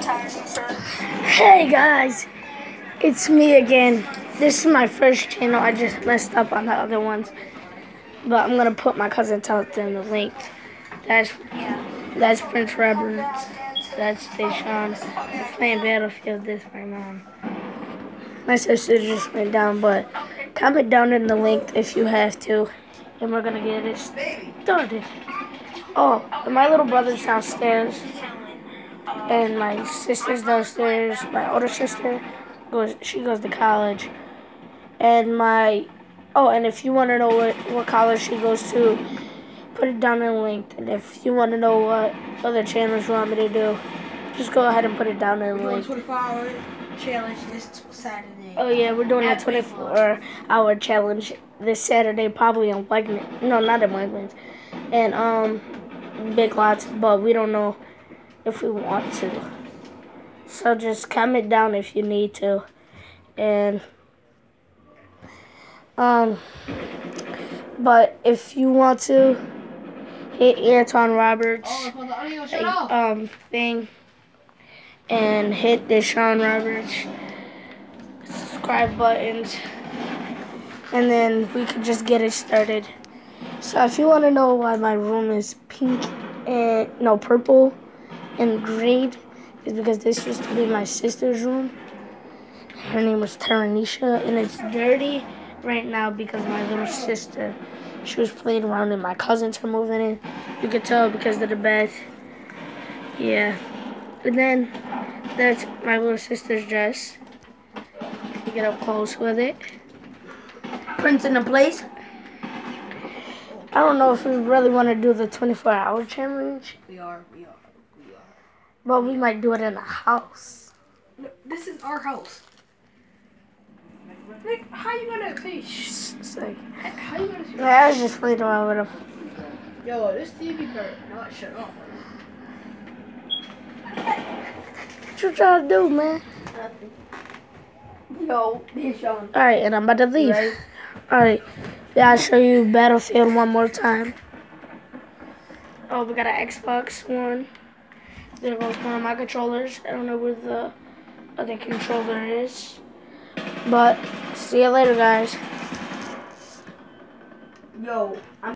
Hey guys, it's me again. This is my first channel. I just messed up on the other ones. But I'm gonna put my cousin in the link. That's that's Prince Roberts. That's Dashawn. I'm playing Battlefield this right now. My sister just went down, but comment down in the link if you have to. And we're gonna get it started. Oh, my little brother's downstairs and my sister's downstairs. My older sister goes, she goes to college, and my, oh, and if you want to know what what college she goes to, put it down in the link. And if you want to know what other channels you want me to do, just go ahead and put it down in the link. 24 hour challenge this Saturday. Oh yeah, we're doing a 24 hour challenge this Saturday, probably in Wegmans. No, not in Wegmans, and um, Big Lots, but we don't know if we want to. So just comment down if you need to. And um but if you want to hit Anton Roberts Oh, um thing and hit Dashawn Roberts subscribe buttons and then we could just get it started. So if you want to know why my room is pink and no purple and green is because this used to be my sister's room. Her name was Taranisha, and it's dirty right now because my little sister, she was playing around and my cousins are moving in. You could tell because of the bed. Yeah. And then that's my little sister's dress. You get up close with it. Prince in the place. I don't know if we really want to do the 24 hour challenge, We are, we are, we are. but we might do it in the house. No, This is our house. Nick, how you gonna. It's like, How you gonna say? I was just playing around with him. Yo, this TV better not shut off. What you trying to do, man? Nothing. Yo, Dashawn. Alright, and I'm about to leave. Right? Alright, yeah, I'll show you Battlefield one more time. Oh, we got an Xbox One. There goes one of my controllers. I don't know where the other controller is. But, see you later, guys. Yo, I'm.